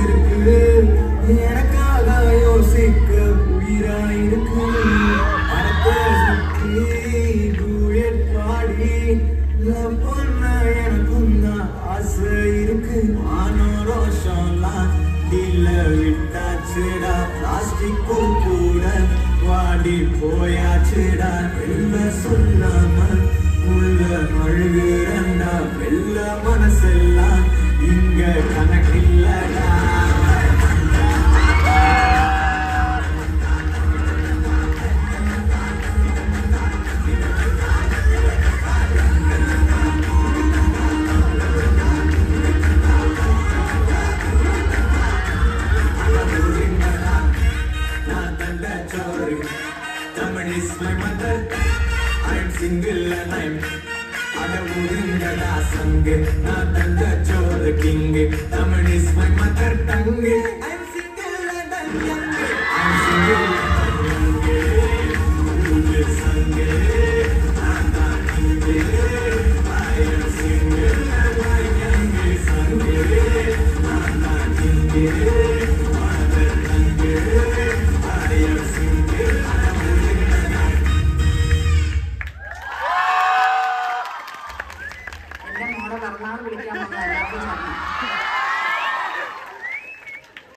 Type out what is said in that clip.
இருக்கு எனக்காக யோசிக்க உயிராயிருக்கு பாடி பண்ண எனக்கும் தான் ஆசை இருக்கு மானோ ரோஷம்லாம் டீல விட்டாச்சுடா பிளாஸ்டிக் கூட வாடி போயாச்சுடா என்ன சொல்லாம I'm single and I'm I'm a woman that I sang na tanda the king. Tamil is my mother tongue. I'm single and I'm young.